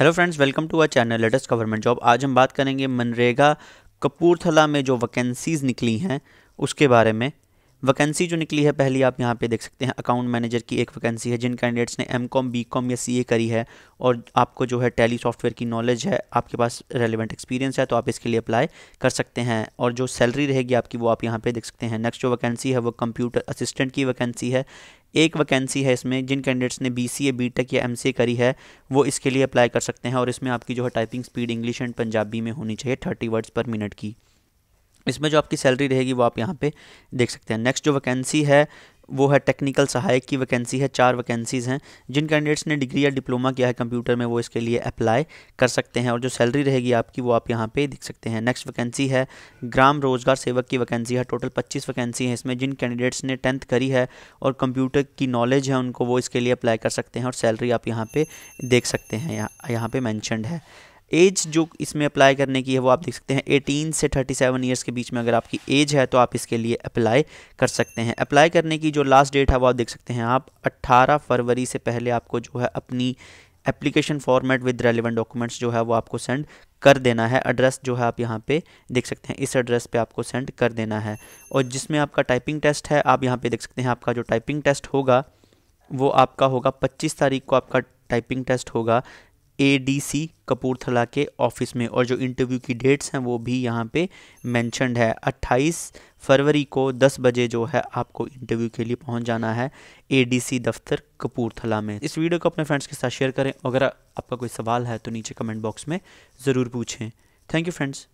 Hello friends welcome to our channel latest government job आज हम बात करेंगे मनरेगा कपूरथला में जो वैकेंसीज़ निकली हैं, उसके बारे में। वैकेंसी जो निकली है, पहली आप यहाँ पे देख सकते हैं अकाउंट मैनेजर की एक वैकेंसी है, जिन कैंडिडेट्स ने एम कॉम बी कॉम या सी ए करी है, और आपको जो है टेली सॉफ्टवेयर की नॉलेज है, आपके पास रेलिवेंट एक्सपीरियंस है तो आप इसके लिए अप्लाई कर सकते हैं, और जो सैलरी रहेगी आपकी, वो आप यहाँ पे देख सकते हैं। नेक्स्ट जो वैकेंसी है, वो कंप्यूटर असिस्टेंट की वैकेंसी है। एक वैकेंसी है इसमें, जिन कैंडिडेट्स ने B C A B tech या एम सी ए करी है, वो इसके लिए अप्लाई कर सकते हैं, और इसमें आपकी जो है typing speed English and Punjabi में होनी चाहिए थर्टी वर्ड्स पर मिनट की। इसमें जो आपकी सैलरी रहेगी वो आप यहाँ पे देख सकते हैं। नेक्स्ट जो वैकेंसी है, वो है टेक्निकल सहायक की वैकेंसी है। चार वैकेंसीज़ हैं, जिन कैंडिडेट्स ने डिग्री या डिप्लोमा किया है कंप्यूटर में, वो इसके लिए अप्लाई कर सकते हैं और जो सैलरी रहेगी आपकी, वो आप यहाँ पे देख सकते हैं। नेक्स्ट वैकेंसी है, ग्राम रोज़गार सेवक की वैकेंसी है। टोटल 25 वैकेंसी है इसमें, जिन कैंडिडेट्स ने टेंथ करी है और कंप्यूटर की नॉलेज है, उनको वो इसके लिए अप्लाई कर सकते हैं और सैलरी आप यहाँ पर देख सकते हैं। यहाँ यहाँ पर मैंशनड है। एज जो इसमें अप्लाई करने की है, वो आप देख सकते हैं 18 से 37 ईयर्स के बीच में अगर आपकी एज है तो आप इसके लिए अप्लाई कर सकते हैं। अप्लाई करने की जो लास्ट डेट है, वो आप देख सकते हैं, आप 18 फरवरी से पहले आपको जो है अपनी application format with relevant documents जो है, वो आपको सेंड कर देना है। एड्रेस जो है आप यहाँ पे देख सकते हैं, इस एड्रेस पे आपको सेंड कर देना है। और जिसमें आपका टाइपिंग टेस्ट है, आप यहाँ पे देख सकते हैं, आपका जो टाइपिंग टेस्ट होगा, वो आपका होगा 25 तारीख को आपका टाइपिंग टेस्ट होगा। एडीसी कपूरथला के ऑफ़िस में और जो इंटरव्यू की डेट्स हैं वो भी यहाँ पे मैंशनड है। 28 फरवरी को 10 बजे जो है आपको इंटरव्यू के लिए पहुँच जाना है एडीसी दफ्तर कपूरथला में। इस वीडियो को अपने फ्रेंड्स के साथ शेयर करें। अगर आपका कोई सवाल है तो नीचे कमेंट बॉक्स में ज़रूर पूछें। Thank you friends